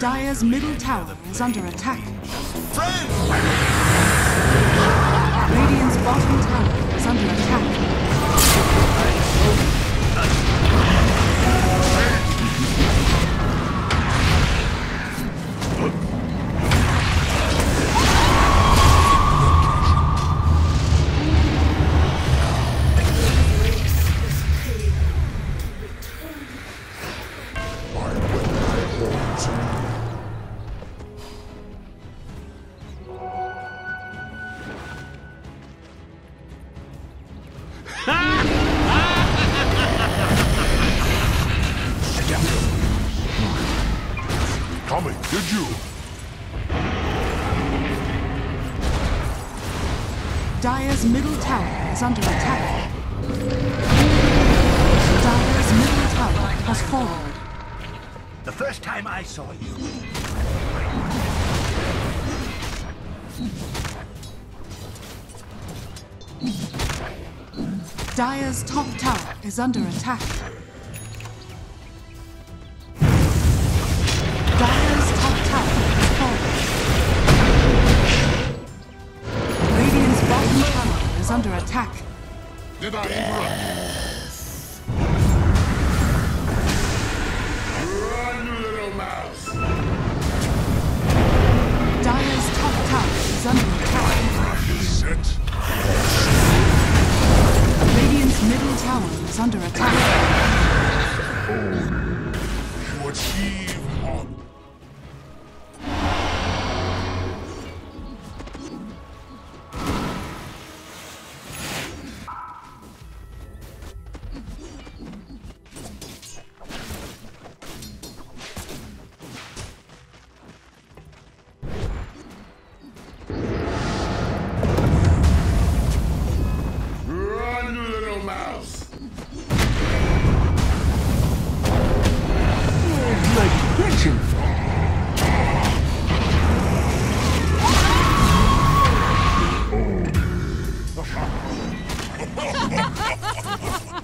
Dire's middle tower is under attack. Friends! Radiant's bottom tower is under attack. Did you? Dire's middle tower is under attack. Dire's middle tower has fallen. The first time I saw you, Dire's top tower is under attack. Did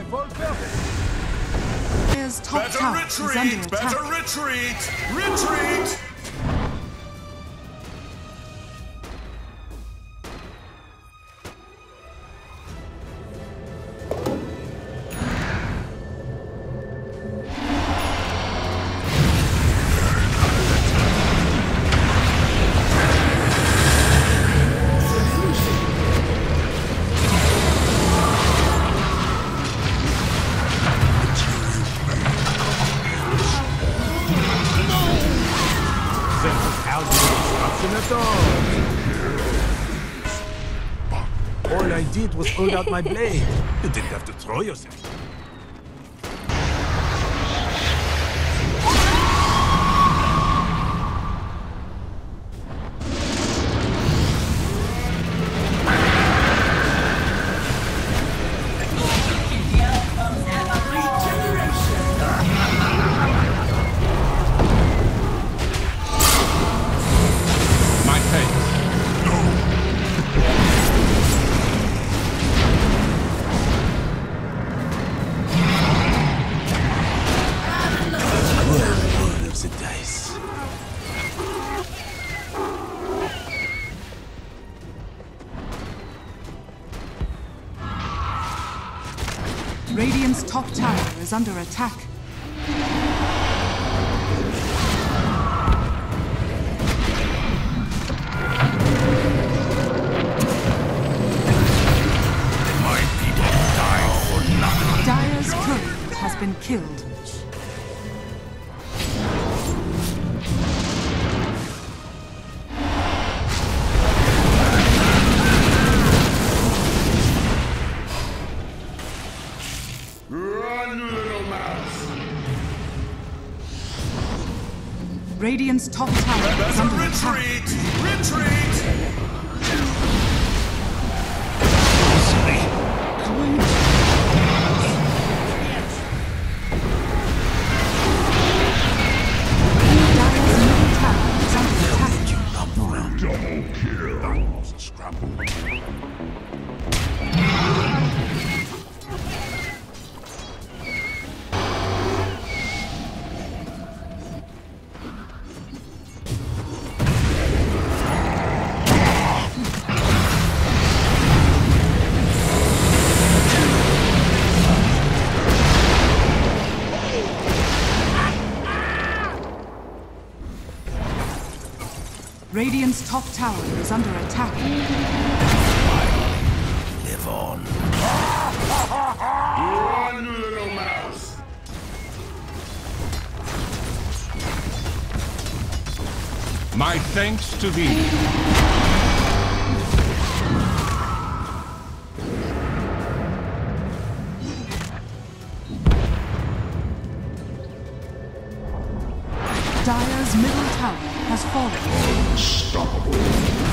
You broke my fulfill. Dire's top is under attack. retreat! Retreat! Did out my blade. You didn't have to throw yourself. Is under attack. Run, little mouse. Radiant's top tower is under attack. Retreat! Dire's middle tower is under attack. You. Double kill. That was a scramble. Radiant's top tower is under attack. Live on. Run, little mouse. My thanks to thee. Tower has fallen. Unstoppable.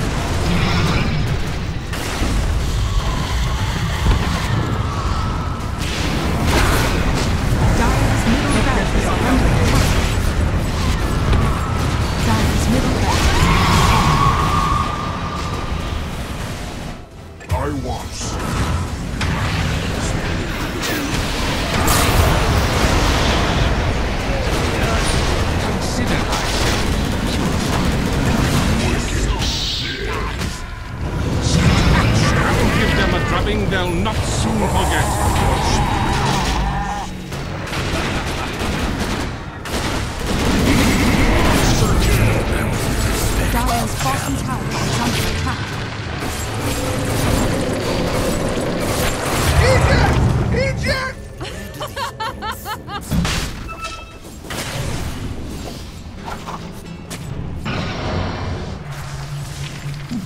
Roshan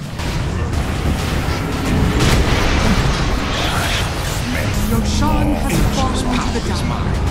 has fallen to the down.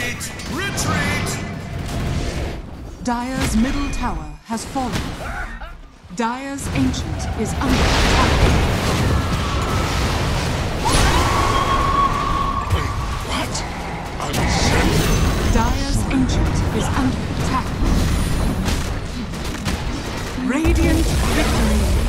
Retreat! Retreat! Dire's middle tower has fallen. Dire's ancient is under attack. I'm set. Dire's ancient is under attack. Radiant victory.